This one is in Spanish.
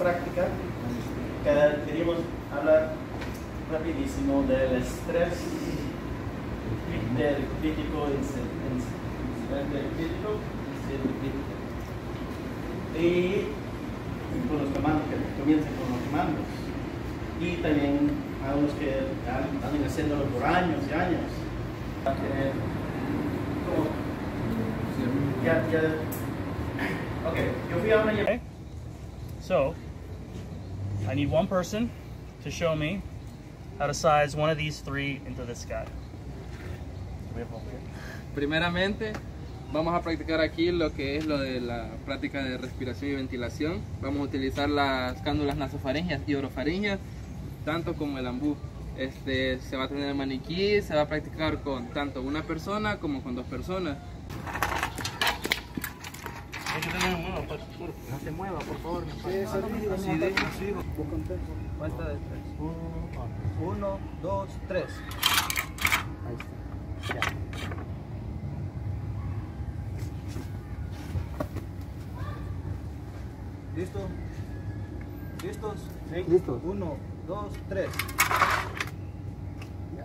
práctica. Que queríamos hablar rapidísimo del estrés del crítico incidente crítico y con los comandos que comiencen con los comandos. Y también a los que han haciéndolo por años y años. Ya, ya. Ok yo fui a una okay. so I need one person to show me how to size one of these three into this guy primeramente vamos a practicar aquí lo que es lo de la práctica de respiración y ventilación. Vamos a utilizar las cándulas nasofaringeas y orofaringeas, tanto como el ambú. Este, se va a tener el maniquí, se va a practicar con tanto una persona como con dos personas. No se mueva, por favor. Cuenta de tres. Uno, dos, tres. Ahí está. ¿Listo? ¿Listos? Sí. Listo. Uno, dos, tres.